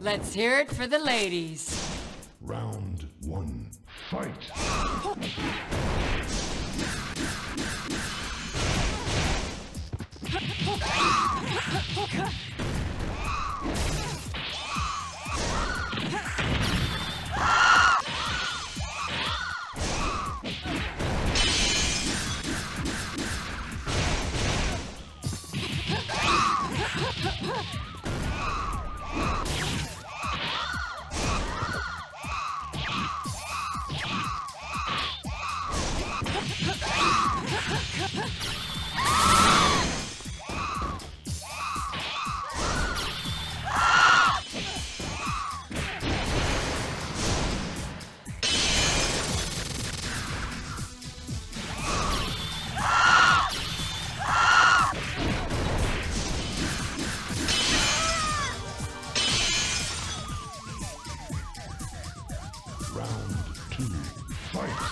Let's hear it for the ladies. Round one. Fight! Ha ha ha! Round two. Fight!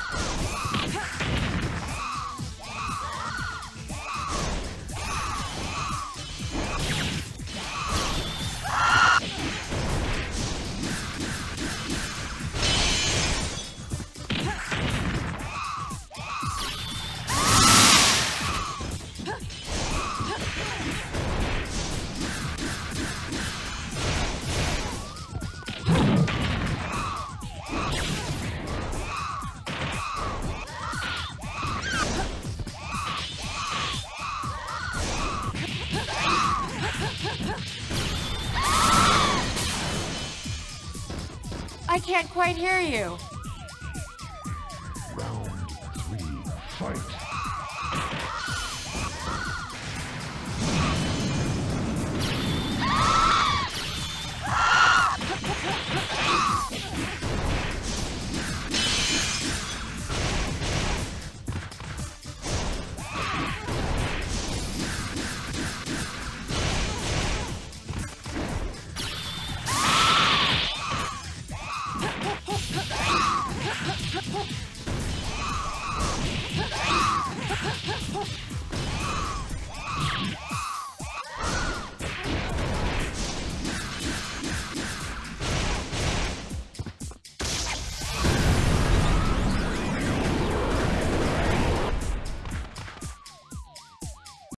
I can't quite hear you. Round three, fight.